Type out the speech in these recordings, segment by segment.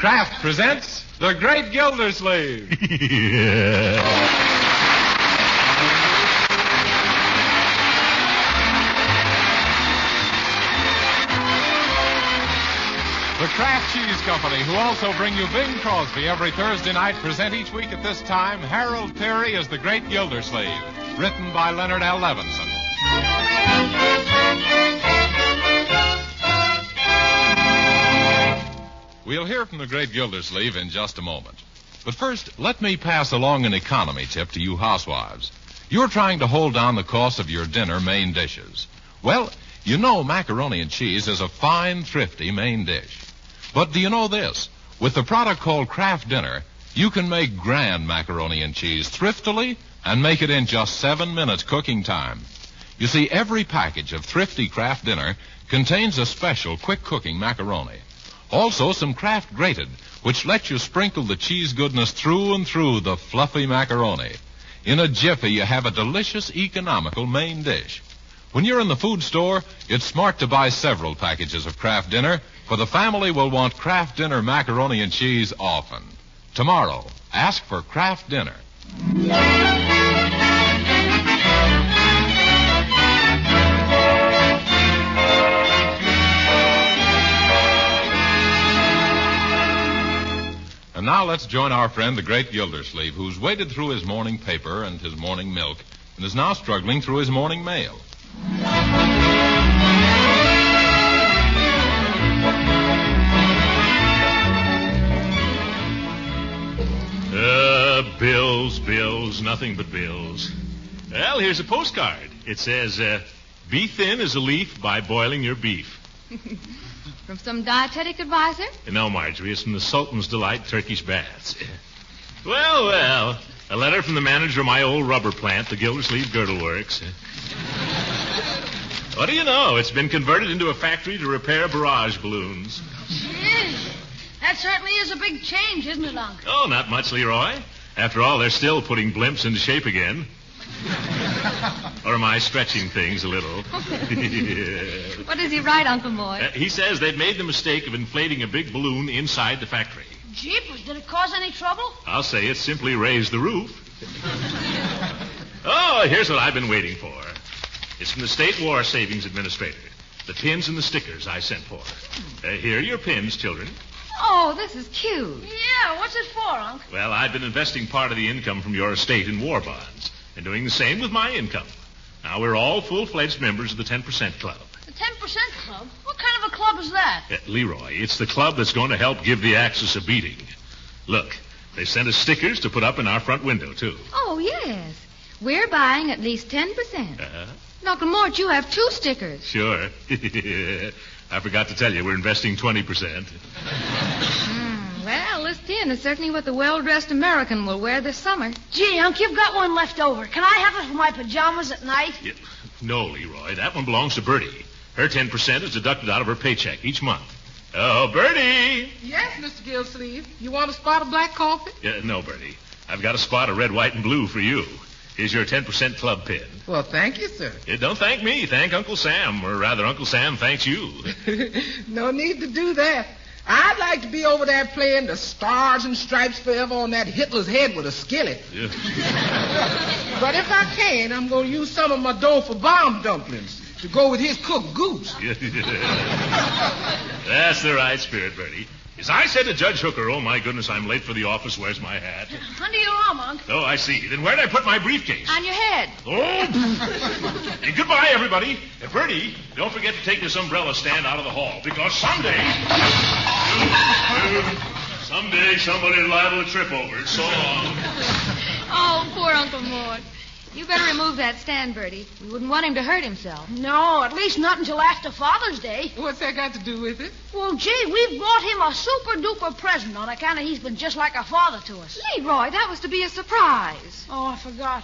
Kraft presents The Great Gildersleeve. The Kraft Cheese Company, who also bring you Bing Crosby every Thursday night, present each week at this time Harold Peary as The Great Gildersleeve, written by Leonard L. Levinson. We'll hear from the great Gildersleeve in just a moment. But first, let me pass along an economy tip to you housewives. You're trying to hold down the cost of your dinner main dishes. Well, you know macaroni and cheese is a fine, thrifty main dish. But do you know this? With the product called Kraft Dinner, you can make grand macaroni and cheese thriftily and make it in just seven minutes cooking time. You see, every package of thrifty Kraft Dinner contains a special quick cooking macaroni. Also, some Kraft grated, which lets you sprinkle the cheese goodness through and through the fluffy macaroni. In a jiffy, you have a delicious, economical main dish. When you're in the food store, it's smart to buy several packages of Kraft Dinner, for the family will want Kraft Dinner macaroni and cheese often. Tomorrow, ask for Kraft Dinner. And now let's join our friend, the great Gildersleeve, who's waded through his morning paper and his morning milk and is now struggling through his morning mail. Uh, bills, bills, nothing but bills. Well, here's a postcard. It says, uh, Be thin as a leaf by boiling your beef. From some dietetic advisor? No, Marjorie, it's from the Sultan's Delight Turkish Baths. Well, well, a letter from the manager of my old rubber plant, the Gildersleeve Girdle Works. What do you know? It's been converted into a factory to repair barrage balloons. Gee, that certainly is a big change, isn't it, Uncle? Oh, not much, Leroy. After all, they're still putting blimps into shape again. or am I stretching things a little? What does he write, Uncle Mort? Uh, he says they've made the mistake of inflating a big balloon inside the factory. Jeepers, did it cause any trouble? I'll say it simply raised the roof. oh, here's what I've been waiting for. It's from the State War Savings Administrator. The pins and the stickers I sent for. Uh, here are your pins, children. Oh, this is cute. Yeah, what's it for, Unc? Well, I've been investing part of the income from your estate in war bonds and doing the same with my income. Now, we're all full-fledged members of the 10% Club. The 10% club? What kind of a club is that? Uh, Leroy, it's the club that's going to help give the Axis a beating. Look, they sent us stickers to put up in our front window, too. Oh, yes. We're buying at least 10%. Uh, Dr. Mort, you have two stickers. sure. I forgot to tell you, we're investing 20%. This tin is certainly what the well-dressed American will wear this summer. Gee, Unc, you've got one left over. Can I have it for my pajamas at night? Yeah, No, Leroy, that one belongs to Birdie. Her 10% is deducted out of her paycheck each month. Oh, Birdie! Yes, Mr. Gilsleeve. You want a spot of black coffee? Yeah, no, Birdie. I've got a spot of red, white, and blue for you. Here's your 10% club pin. Well, thank you, sir. Yeah, don't thank me. Thank Uncle Sam. Or rather, Uncle Sam thanks you. no need to do that. I'd like to be over there playing the stars and stripes forever on that Hitler's head with a skillet. Yeah. But if I can, I'm going to use some of my dough for bomb dumplings to go with his cooked goose. That's the right spirit, Birdie. As I said to Judge Hooker, oh, my goodness, I'm late for the office. Where's my hat? Under your arm, Unc. Oh, I see. Then where'd I put my briefcase? On your head. Oh! Hey, goodbye, everybody. Uh, Birdie, don't forget to take this umbrella stand out of the hall, because someday... someday somebody's liable to trip over it. So long. Oh, poor Uncle Mort. You better remove that stand, Birdie. We wouldn't want him to hurt himself. No, at least not until after Father's Day. What's that got to do with it? Well, gee, we've bought him a super duper present on account of he's been just like a father to us. Leroy, that was to be a surprise. Oh, I forgot.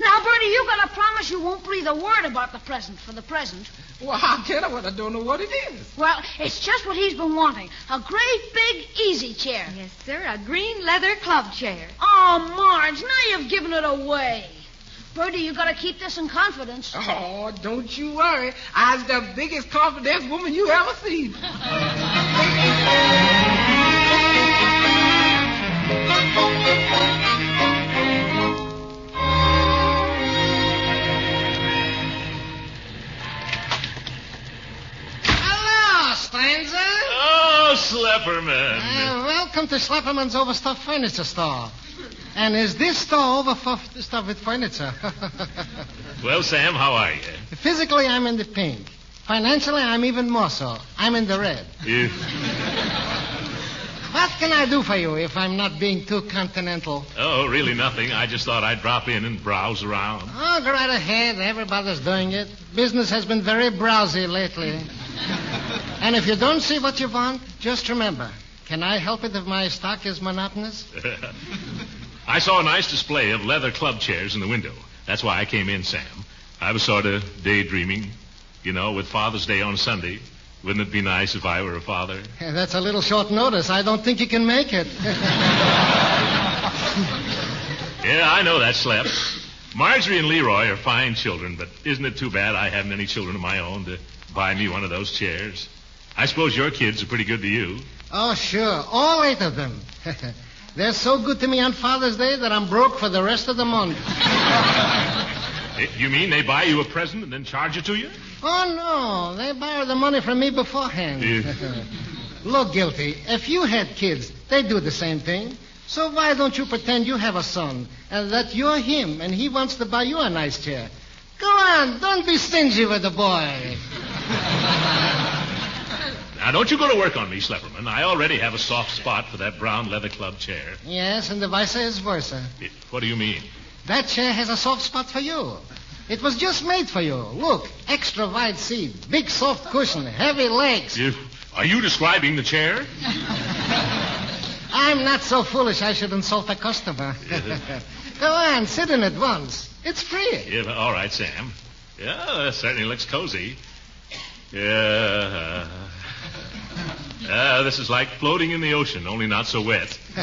Now, Birdie, you gotta promise you won't breathe a word about the present for the present. Well, how can I when I don't know what it is? Well, it's just what he's been wanting. A great big easy chair. Yes, sir, a green leather club chair. Oh, Marge, now you've given it away. Birdie, you gotta keep this in confidence. Oh, don't you worry. I's the biggest confidence woman you ever seen. Hello, stranger. Oh, Schlepperman. Uh, welcome to Schlepperman's Overstuffed Furniture Store. And is this store overstuffed with furniture? Well, Sam, how are you? Physically, I'm in the pink. Financially, I'm even more so. I'm in the red. You... What can I do for you if I'm not being too continental? Oh, really nothing. I just thought I'd drop in and browse around. Oh, go right ahead. Everybody's doing it. Business has been very browsy lately. and if you don't see what you want, just remember. Can I help it if my stock is monotonous? I saw a nice display of leather club chairs in the window. That's why I came in, Sam. I was sort of daydreaming. You know, with Father's Day on Sunday. Wouldn't it be nice if I were a father? That's a little short notice. I don't think you can make it. Yeah, I know that, Slep. Marjorie and Leroy are fine children, but isn't it too bad I haven't any children of my own to buy me one of those chairs? I suppose your kids are pretty good to you. oh, sure. All eight of them. They're so good to me on Father's Day that I'm broke for the rest of the month. Eh, You mean they buy you a present and then charge it to you? Oh, no. They borrow the money from me beforehand. Yeah. Look, Gildy, if you had kids, they'd do the same thing. So why don't you pretend you have a son and that you're him and he wants to buy you a nice chair? Go on, don't be stingy with the boy. Now, don't you go to work on me, Schlepperman. I already have a soft spot for that brown leather club chair. Yes, and the vice versa. Eh, What do you mean? That chair has a soft spot for you. It was just made for you. Look, extra wide seat, big soft cushion, heavy legs. You, are you describing the chair? I'm not so foolish I should insult a customer. Go on, sit in it once. It's free. Yeah, all right, Sam. Yeah, certainly looks cozy. Yeah. Uh, this is like floating in the ocean, only not so wet.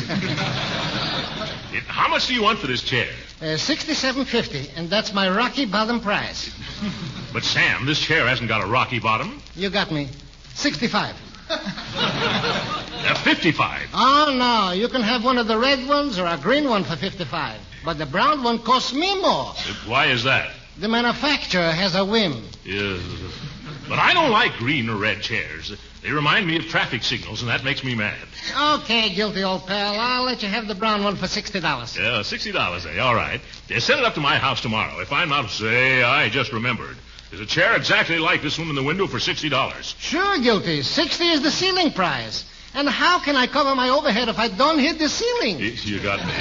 Eh, How much do you want for this chair? Uh, Sixty-seven fifty, and that's my rocky bottom price. But Sam, this chair hasn't got a rocky bottom. You got me. Sixty-five. Uh, Fifty-five. Oh no, you can have one of the red ones or a green one for fifty-five. But the brown one costs me more. Uh, Why is that? The manufacturer has a whim. Yeah. But I don't like green or red chairs. They remind me of traffic signals, and that makes me mad. Okay, Gildy old pal. I'll let you have the brown one for sixty dollars. Yeah, sixty dollars, eh? All right. Yeah, send it up to my house tomorrow. If I'm not, say I just remembered. There's a chair exactly like this one in the window for sixty dollars. Sure, Gildy. Sixty is the ceiling price. And how can I cover my overhead if I don't hit the ceiling? You got me.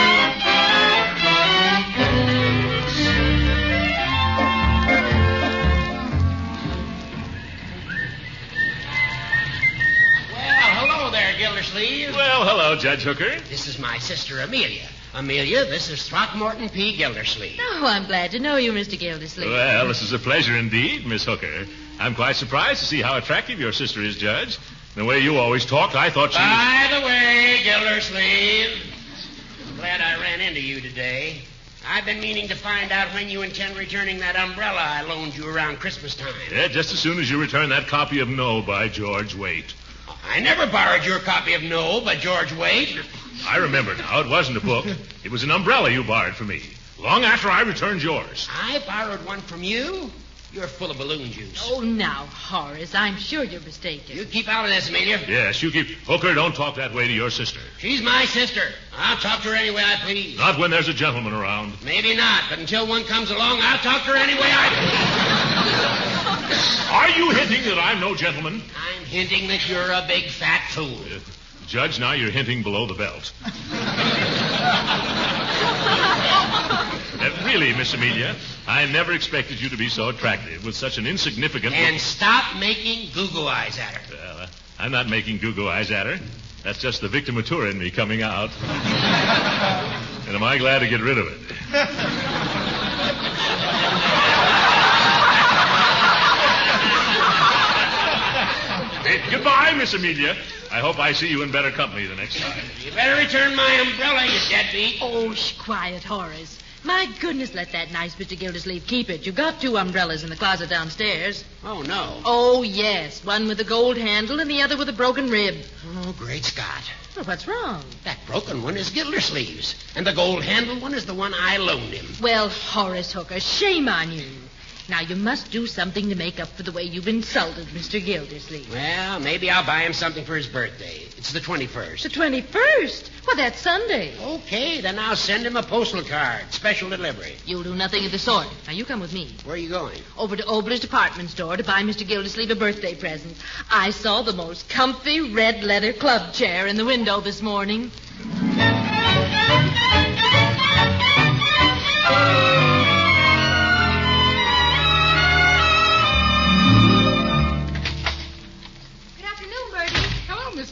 hello there, Gildersleeve. Well, hello, Judge Hooker. This is my sister Amelia. Amelia, this is Throckmorton P. Gildersleeve. Oh, I'm glad to know you, Mr. Gildersleeve. Well, this is a pleasure indeed, Miss Hooker. I'm quite surprised to see how attractive your sister is, Judge. The way you always talked, I thought she was. By the way, Gildersleeve, I'm glad I ran into you today. I've been meaning to find out when you intend returning that umbrella I loaned you around Christmas time. Yeah, just as soon as you return that copy of No by George Waite. I never borrowed your copy of No by George Waite. I remember now. It wasn't a book. It was an umbrella you borrowed from me. Long after I returned yours. I borrowed one from you. You're full of balloon juice. Oh, now, Horace, I'm sure you're mistaken. You keep out of this, Amelia. Yes, you keep. Hooker, don't talk that way to your sister. She's my sister. I'll talk to her any way I please. Not when there's a gentleman around. Maybe not, but until one comes along, I'll talk to her any way I Are you hinting that I'm no gentleman? I'm hinting that you're a big fat fool. Uh, Judge, now you're hinting below the belt. Uh, really, Miss Amelia, I never expected you to be so attractive with such an insignificant. And stop making goo-goo eyes at her. Well, uh, I'm not making goo-goo eyes at her. That's just the Victor Mature in me coming out. and am I glad to get rid of it? goodbye, Miss Amelia. I hope I see you in better company the next time. You better return my umbrella, you deadbeat. Oh, sh- quiet, Horace. My goodness, let that nice Mr. Gildersleeve keep it. You've got two umbrellas in the closet downstairs. Oh, no. Oh, yes. One with a gold handle and the other with a broken rib. Oh, great Scott. Well, what's wrong? That broken one is Gildersleeve's, and the gold handled one is the one I loaned him. Well, Horace Hooker, shame on you. Now, you must do something to make up for the way you've insulted Mr. Gildersleeve. Well, maybe I'll buy him something for his birthday. It's the 21st. The 21st? Well, that's Sunday. Okay, then I'll send him a postal card. Special delivery. You'll do nothing of the sort. Now, you come with me. Where are you going? Over to Obler's department store to buy Mr. Gildersleeve a birthday present. I saw the most comfy red leather club chair in the window this morning.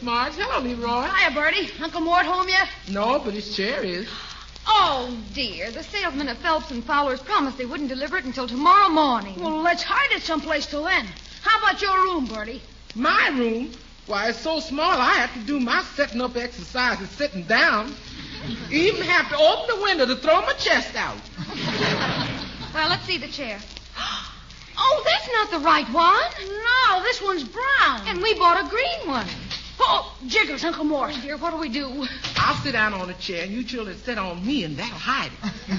Marge. Hello, Leroy. Hiya, Birdie. Uncle Mort home yet? No, but his chair is. Oh, dear. The salesman at Phelps and Fowler's promised they wouldn't deliver it until tomorrow morning. Well, let's hide it someplace till then. How about your room, Birdie? My room? Why, it's so small I have to do my setting up exercises sitting down. Even have to open the window to throw my chest out. Well, let's see the chair. Oh, that's not the right one. No, this one's brown. And we bought a green one. Oh, jiggers, Uncle Mort. Dear, what do we do? I'll sit down on a chair and you children sit on me and that'll hide it.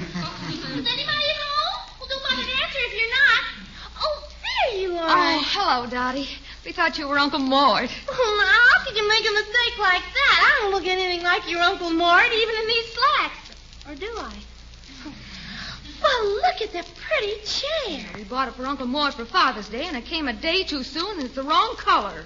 Is anybody at home? Well, do Mother answer if you're not. Oh, there you are. Oh, hello, Dottie. We thought you were Uncle Mort. Oh, now, how could you make a mistake like that? I don't look anything like your Uncle Mort, even in these slacks. Or do I? Well, look at that pretty chair. We bought it for Uncle Mort for Father's Day, and it came a day too soon, and it's the wrong color.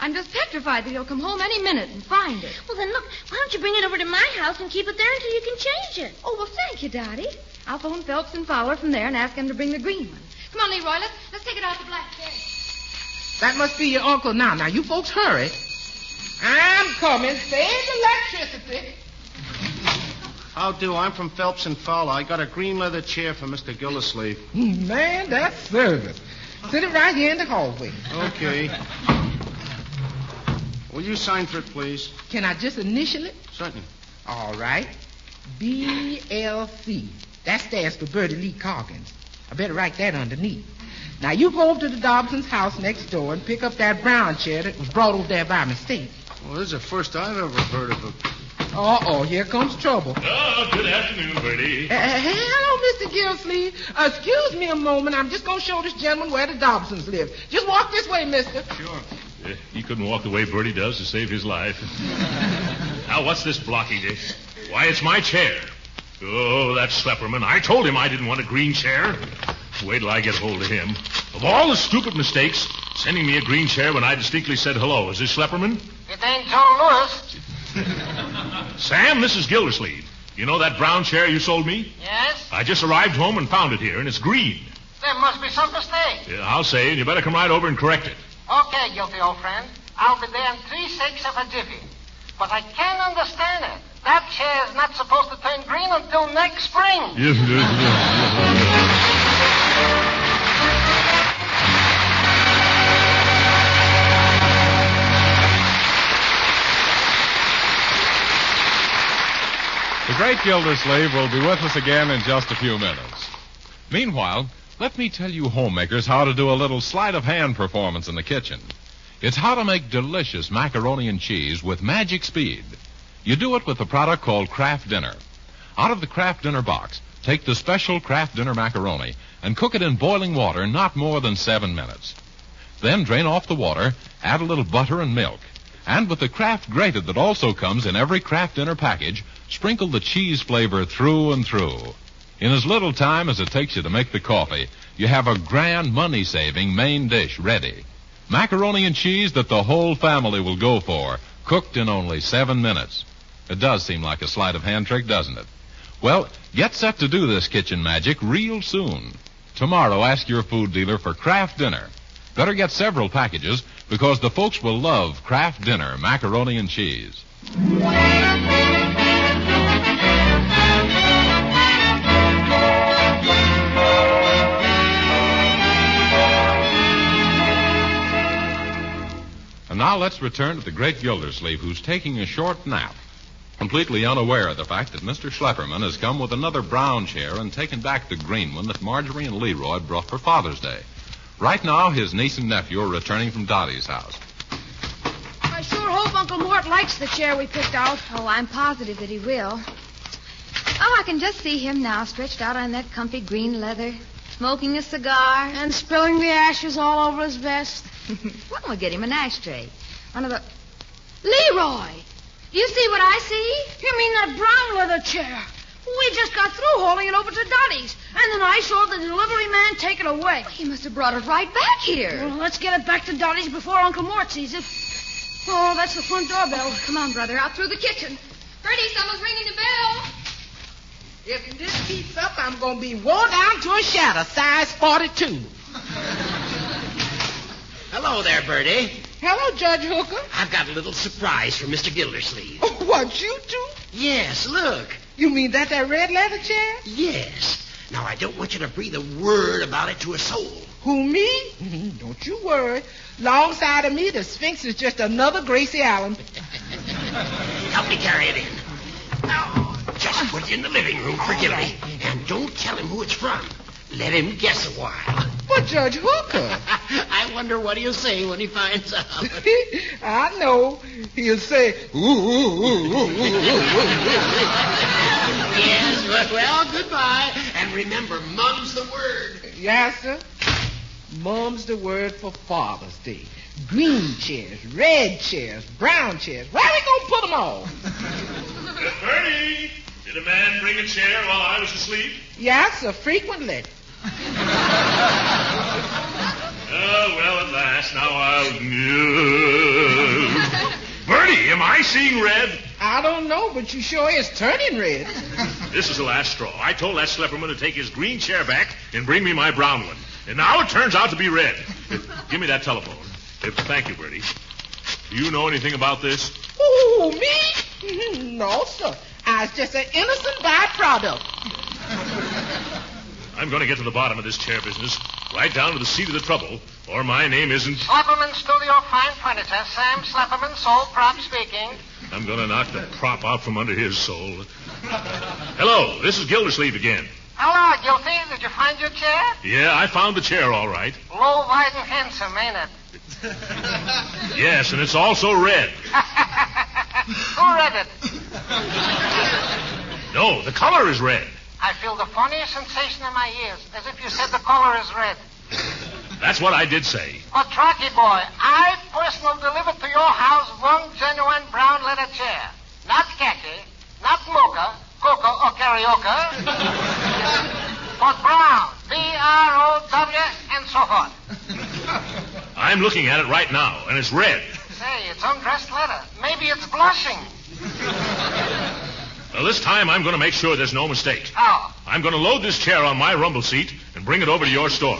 I'm, just petrified that he'll come home any minute and find it. Well, then look, why don't you bring it over to my house and keep it there until you can change it? Oh, well, thank you, Dottie. I'll phone Phelps and Fowler from there and ask them to bring the green one. Come on, Leroy. Let's, let's take it out the black chair. That must be your uncle now. Now, you folks hurry. I'm coming. Save electricity. How do? I'm from Phelps and Fowler. I got a green leather chair for Mr. Gildersleeve. Man, that's service. Sit it right here in the hallway. Okay. Will you sign for it, please? Can I just initial it? Certainly. All right. BLC. That stands for Birdie Lee Coggins. I better write that underneath. Now, you go over to the Dobson's house next door and pick up that brown chair that was brought over there by mistake. Well, this is the first I've ever heard of a. Uh-oh, here comes trouble. Oh, good afternoon, Birdie. Uh, hello, Mr. Gilsleeve. Uh, excuse me a moment. I'm just going to show this gentleman where the Dobsons live. Just walk this way, mister. Sure. Uh, he couldn't walk the way Birdie does to save his life. now, what's this blocking it? Why, it's my chair. Oh, that Schlepperman. I told him I didn't want a green chair. Wait till I get hold of him. Of all the stupid mistakes, sending me a green chair when I distinctly said hello. Is this Schlepperman? It ain't Joe Louis. Sam, this is Gildersleeve. You know that brown chair you sold me? Yes? I just arrived home and found it here, and it's green. There must be some mistake. Yeah, I'll say, and you better come right over and correct it. Okay, Gildy old friend. I'll be there in three sixths of a jiffy. But I can't understand it. That chair is not supposed to turn green until next spring. Yes, yes, yes. The great Gildersleeve will be with us again in just a few minutes. Meanwhile, let me tell you homemakers how to do a little sleight of hand performance in the kitchen. It's how to make delicious macaroni and cheese with magic speed. You do it with a product called Kraft Dinner. Out of the Kraft Dinner box, take the special Kraft Dinner macaroni and cook it in boiling water not more than seven minutes. Then drain off the water, add a little butter and milk. And with the Kraft grated that also comes in every Kraft Dinner package, sprinkle the cheese flavor through and through. In as little time as it takes you to make the coffee, you have a grand money saving main dish ready. Macaroni and cheese that the whole family will go for, cooked in only seven minutes. It does seem like a sleight of hand trick, doesn't it? Well, get set to do this kitchen magic real soon. Tomorrow, ask your food dealer for Kraft Dinner. Better get several packages because the folks will love Kraft Dinner macaroni and cheese. And now let's return to the great Gildersleeve, who's taking a short nap, completely unaware of the fact that Mr. Schlepperman has come with another brown chair and taken back the green one that Marjorie and Leroy brought for Father's Day. Right now, his niece and nephew are returning from Dottie's house. I sure hope Uncle Mort likes the chair we picked out. Oh, I'm positive that he will. Oh, I can just see him now, stretched out on that comfy green leather. smoking a cigar. And spilling the ashes all over his vest. well, we'll get him an ashtray. One of the. Leroy! Do You see what I see? You mean that brown leather chair? We just got through hauling it over to Dottie's, and then I saw the delivery man take it away. He must have brought it right back here. Well, let's get it back to Dottie's before Uncle Mort sees it. Oh, that's the front doorbell. Come on, brother, out through the kitchen. Birdie, someone's ringing the bell. If this keeps up, I'm going to be worn down to a shadow, size 42. Hello there, Birdie. Hello, Judge Hooker. I've got a little surprise for Mr. Gildersleeve. Oh, what, you two? Yes, look. You mean that that red leather chair? Yes. Now, I don't want you to breathe a word about it to a soul. Who, me? Don't you worry. Longside of me, the Sphinx is just another Gracie Allen. Help me carry it in. Now, just put it in the living room for Gildy. And don't tell him who it's from. Let him guess a while. But Judge Hooker. I wonder what he'll say when he finds out. I know. He'll say, ooh, ooh, ooh, ooh, ooh, ooh, yes, well, well, goodbye. And remember, mum's the word. Yes, sir. Mum's the word for Father's Day. Green chairs, red chairs, brown chairs. Where are we gonna put them all? Birdie, did a man bring a chair while I was asleep? Yes, sir, frequently. Oh, well, at last. Now I'll. Birdie, am I seeing red? I don't know, but you sure is turning red. This is the last straw. I told that Schlepperman to take his green chair back and bring me my brown one. And now it turns out to be red. Give me that telephone. Thank you, Birdie. Do you know anything about this? Ooh, me? No, sir. I was just an innocent byproduct. I'm going to get to the bottom of this chair business, right down to the seat of the trouble, or my name isn't. Schlepperman Studio Fine Furniture. Sam Schlepperman, Soul prop speaking. I'm going to knock the prop out from under his soul. Hello, this is Gildersleeve again. Hello, Gildy. Did you find your chair? Yeah, I found the chair all right. Low, wide, and handsome, ain't it? Yes, and it's also red. Who read it? No, the color is red. I feel the funniest sensation in my ears, as if you said the color is red. That's what I did say. But, Rocky boy, I personally delivered to your house one genuine brown leather chair. Not khaki, not mocha, cocoa, or karaoke. but brown. B-R-O-W, and so forth. I'm looking at it right now, and it's red. Say, it's undressed leather. Maybe it's blushing. Well, this time I'm going to make sure there's no mistake. How? I'm going to load this chair on my rumble seat and bring it over to your store.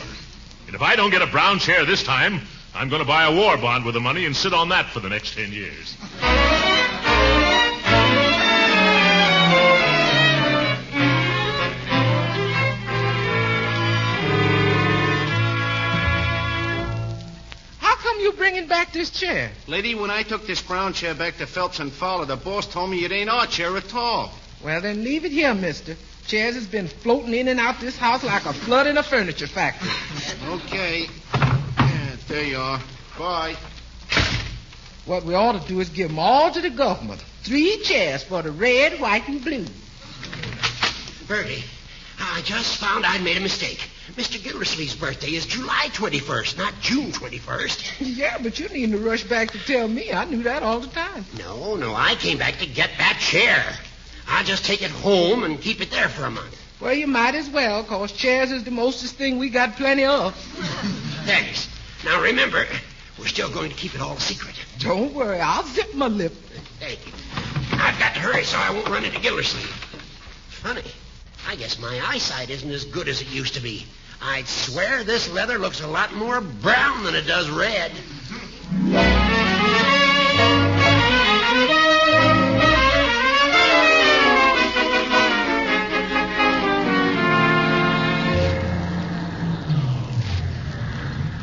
And if I don't get a brown chair this time, I'm going to buy a war bond with the money and sit on that for the next ten years. This chair? Lady, when I took this brown chair back to Phelps and Fowler, the boss told me it ain't our chair at all. Well, then leave it here, mister. Chairs has been floating in and out this house like a flood in a furniture factory. Okay. Yeah, there you are. Bye. What we ought to do is give 'em all to the government. Three chairs for the red, white, and blue. Birdie, I just found I made a mistake. Mr. Gildersleeve's birthday is July 21st, not June 21st. yeah, but you needn't to rush back to tell me. I knew that all the time. No, no, I came back to get that chair. I'll just take it home and keep it there for a month. Well, you might as well, well, 'cause chairs is the mostest thing we got plenty of. Thanks. Now remember, we're still going to keep it all a secret. Don't worry, I'll zip my lip. Thank you. I've got to hurry so I won't run into Gildersleeve. Funny. I guess my eyesight isn't as good as it used to be. I'd swear this leather looks a lot more brown than it does red.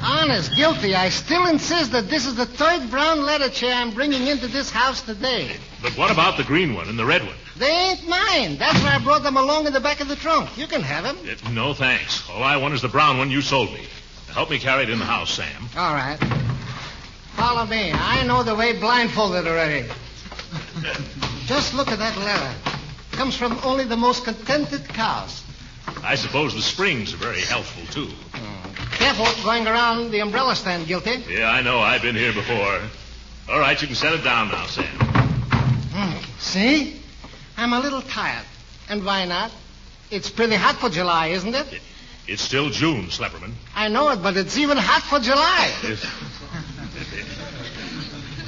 Honest, Gildy. I still insist that this is the third brown leather chair I'm bringing into this house today. But what about the green one and the red one? They ain't mine. That's why I brought them along in the back of the trunk. You can have them. No, thanks. All I want is the brown one you sold me. Help me carry it in the house, Sam. All right. Follow me. I know the way blindfolded already. Just look at that leather. Comes from only the most contented cows. I suppose the springs are very helpful, too. Careful going around the umbrella stand, Gildy. Yeah, I know. I've been here before. All right, you can set it down now, Sam. Hmm. See? I'm a little tired. And why not? It's pretty hot for July, isn't it? It's still June, Schlepperman. I know it, but it's even hot for July.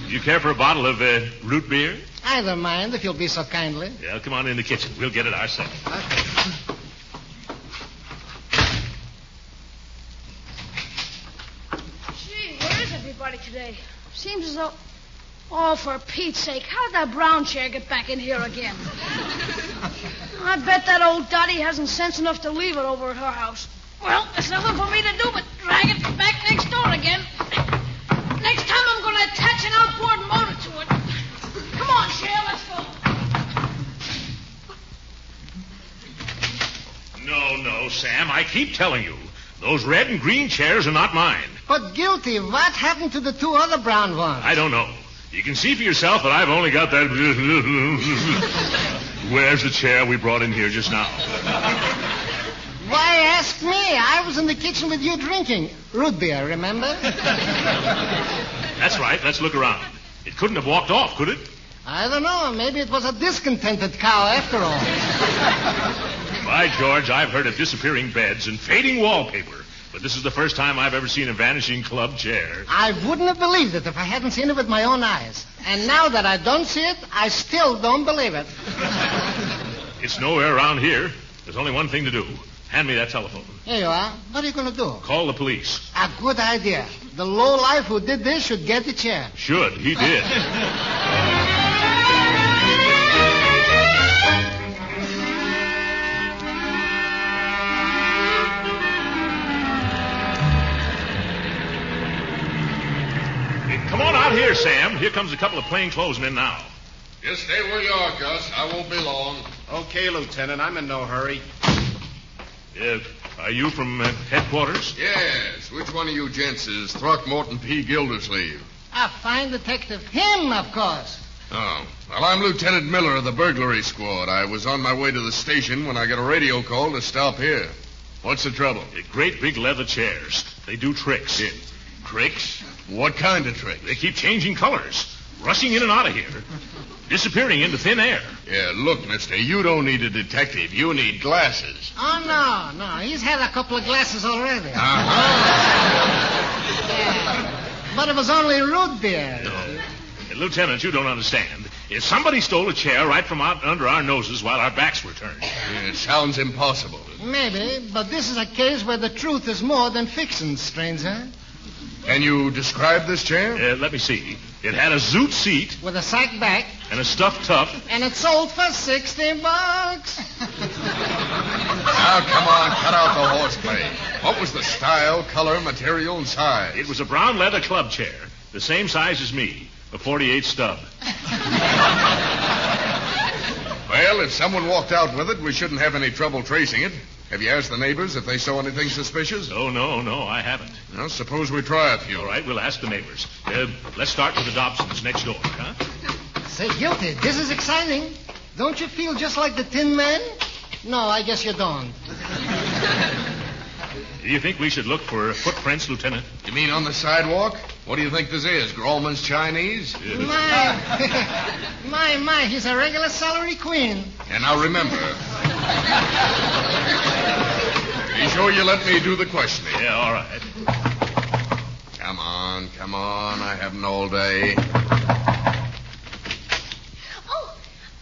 You care for a bottle of uh, root beer? I don't mind if you'll be so kindly. Yeah, come on in the kitchen. We'll get it ourselves. Gee, where is everybody today? Seems as though. Oh, for Pete's sake, how did that brown chair get back in here again? I bet that old Dottie hasn't sense enough to leave it over at her house. Well, there's nothing for me to do but drag it back next door again. Next time I'm going to attach an outboard motor to it. Come on, Cher, let's go. No, no, Sam. I keep telling you. Those red and green chairs are not mine. But Gildy, what happened to the two other brown ones? I don't know. You can see for yourself that I've only got that. Where's the chair we brought in here just now? Why ask me? I was in the kitchen with you drinking. Root beer, remember? That's right. Let's look around. It couldn't have walked off, could it? I don't know. Maybe it was a discontented cow after all. By George, I've heard of disappearing beds and fading wallpaper. But this is the first time I've ever seen a vanishing club chair. I wouldn't have believed it if I hadn't seen it with my own eyes. And now that I don't see it, I still don't believe it. It's nowhere around here. There's only one thing to do. Hand me that telephone. Here you are. What are you going to do? Call the police. A good idea. The lowlife who did this should get the chair. Should. He did. here, Sam. Here comes a couple of plainclothesmen now. Just stay where you are, Gus. I won't be long. Okay, Lieutenant. I'm in no hurry. Uh, are you from uh, headquarters? Yes. Which one of you gents is Throckmorton P. Gildersleeve? A fine detective. Him, of course. Oh. Well, I'm Lieutenant Miller of the burglary squad. I was on my way to the station when I got a radio call to stop here. What's the trouble? Uh, great big leather chairs. They do tricks. Yeah. Tricks? What kind of trick? They keep changing colors, rushing in and out of here, disappearing into thin air. Yeah, look, mister, you don't need a detective. You need glasses. Oh, no, no. He's had a couple of glasses already. Uh-huh. Yeah. But it was only root beer. No. Lieutenant, you don't understand. If somebody stole a chair right from out under our noses while our backs were turned. Yeah, it sounds impossible. Maybe, but this is a case where the truth is more than fiction, stranger. Can you describe this chair? Uh, let me see. It had a zoot seat With a sack back, and a stuffed tuft. and it sold for 60 bucks. Now, come on, cut out the horseplay. What was the style, color, material, and size? It was a brown leather club chair, the same size as me, a 48 stub. Well, if someone walked out with it, we shouldn't have any trouble tracing it. Have you asked the neighbors if they saw anything suspicious? Oh, no, no, I haven't. Well, suppose we try a few. All right, we'll ask the neighbors. Uh, let's start with the Dobsons next door, huh? Say, Gildy, this is exciting. Don't you feel just like the Thin Man? No, I guess you don't. Do you think we should look for footprints, Lieutenant? You mean on the sidewalk? What do you think this is? Grauman's Chinese? My, my, my, he's a regular salary queen. And now remember. Be sure you let me do the questioning. Yeah, all right. Come on, come on. I haven't all day. Oh,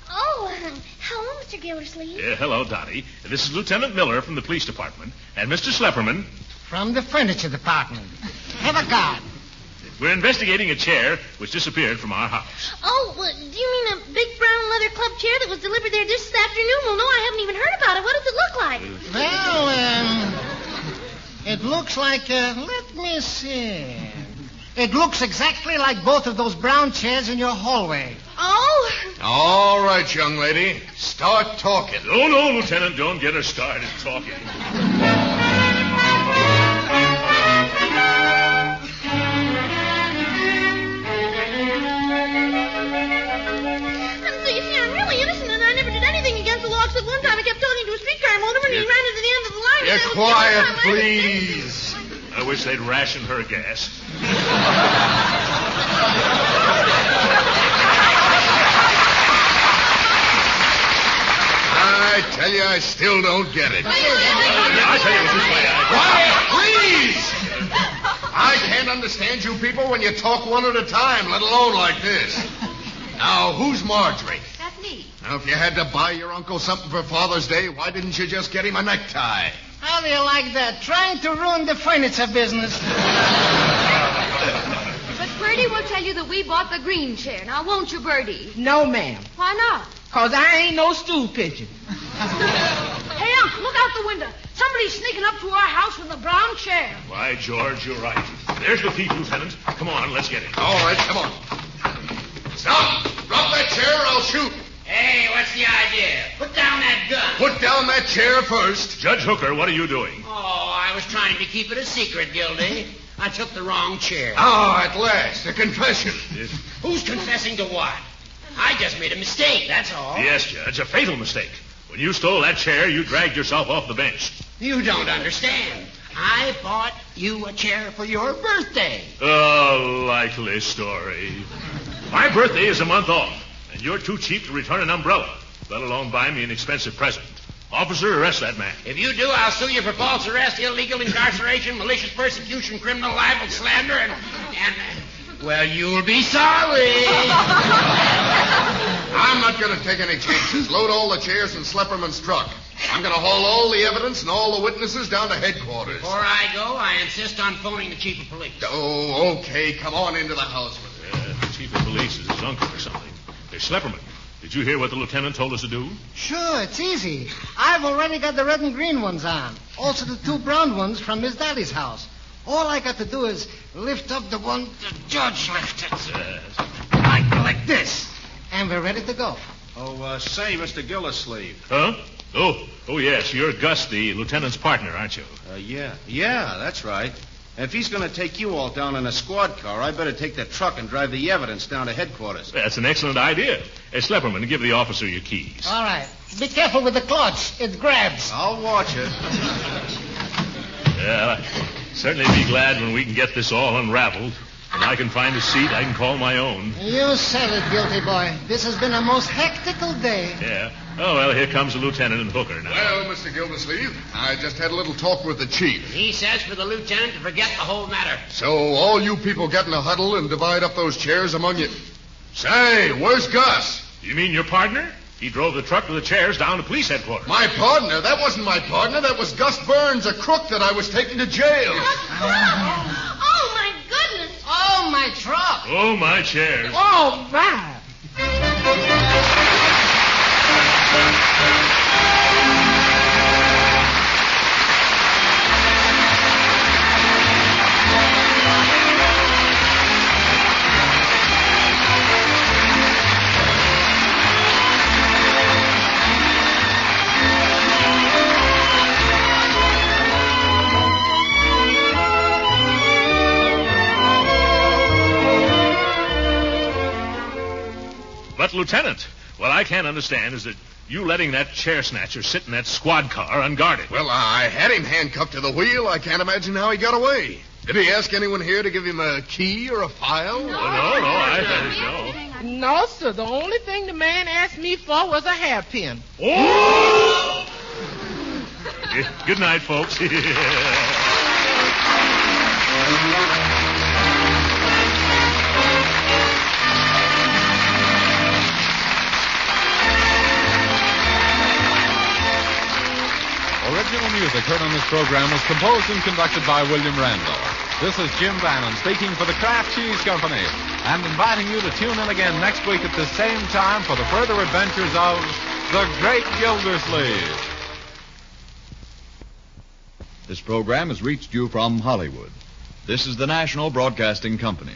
oh, um, hello, Mr. Gildersleeve. Yeah, hello, Dottie. This is Lieutenant Miller from the police department, and Mr. Schlepperman. From the furniture department. Have a guard. We're investigating a chair which disappeared from our house. Oh, well, do you mean a big brown leather club chair that was delivered there just this afternoon? Well, no, I haven't even heard about it. What does it look like? Well, um, it looks like, uh, let me see. It looks exactly like both of those brown chairs in your hallway. Oh, All right, young lady. Start talking. Oh, no, Lieutenant, don't get her started talking. and so you see, I'm really innocent, and I never did anything against the law except one time I kept talking to a streetcar motorman, and he ran into the end of the line. you quiet, please? I wish they'd ration her gas. I tell you, I still don't get it. I tell you, this way. Quiet, please! I can't understand you people when you talk one at a time, let alone like this. Now, who's Marjorie? That's me. Now, if you had to buy your uncle something for Father's Day, why didn't you just get him a necktie? How do you like that? Trying to ruin the furniture business. But Birdie will tell you that we bought the green chair. Now, won't you, Birdie? No, ma'am. Why not? Cause I ain't no stool pigeon. Hey, Unc, look out the window. Somebody's sneaking up to our house with a brown chair. Why, George, you're right. There's the thief, Lieutenant. Come on, let's get it. All right, come on. Stop! Drop that chair or I'll shoot. Hey, what's the idea? Put down that gun. Put down that chair first. Judge Hooker, what are you doing? Oh, I was trying to keep it a secret, Gildy. I took the wrong chair. Ah, at last, a confession. Who's confessing to what? I just made a mistake, that's all. Yes, Judge, a fatal mistake. When you stole that chair, you dragged yourself off the bench. You don't understand. I bought you a chair for your birthday. A likely story. My birthday is a month off, and you're too cheap to return an umbrella, let alone buy me an expensive present. Officer, arrest that man. If you do, I'll sue you for false arrest, illegal incarceration, malicious persecution, criminal libel, slander, and, and uh, well, you'll be sorry. I'm not going to take any chances. Load all the chairs in Schlepperman's truck. I'm going to haul all the evidence and all the witnesses down to headquarters. Before I go, I insist on phoning the chief of police. Oh, okay. Come on into the house with me. Uh, the chief of police is his uncle or something. Hey, Schlepperman, did you hear what the lieutenant told us to do? Sure, it's easy. I've already got the red and green ones on. Also the two brown ones from Miss Daddy's house. All I got to do is lift up the one the judge lifted. Like, like this. And we're ready to go. Oh, uh, say, Mr. Gildersleeve. Huh? Oh, oh yes, you're Gus, the lieutenant's partner, aren't you? Uh, yeah, yeah, that's right. If he's going to take you all down in a squad car, I better take the truck and drive the evidence down to headquarters. That's an excellent idea. Hey, Schlepperman, give the officer your keys. All right. Be careful with the clutch. It grabs. I'll watch it. Yeah, I'll certainly be glad when we can get this all unraveled. And I can find a seat I can call my own. You said it, Gildy boy. This has been a most hectical day. Yeah. Oh, well, here comes the lieutenant and Hooker now. Well, Mr. Gildersleeve, I just had a little talk with the chief. He says for the lieutenant to forget the whole matter. So all you people get in a huddle and divide up those chairs among you. Say, where's Gus? You mean your partner? He drove the truck with the chairs down to police headquarters. My partner? That wasn't my partner. That was Gus Burns, a crook that I was taking to jail. Truck. Oh, my chairs. Oh, my. Lieutenant, what I can't understand is that you letting that chair snatcher sit in that squad car unguarded. Well, I had him handcuffed to the wheel. I can't imagine how he got away. Did he ask anyone here to give him a key or a file? Oh, no, no, I, no. No, sir. The only thing the man asked me for was a hairpin. Oh! Good night, folks. music heard on this program was composed and conducted by William Randall. This is Jim Bannon speaking for the Kraft Cheese Company and inviting you to tune in again next week at the same time for the further adventures of the Great Gildersleeve. This program has reached you from Hollywood. This is the National Broadcasting Company.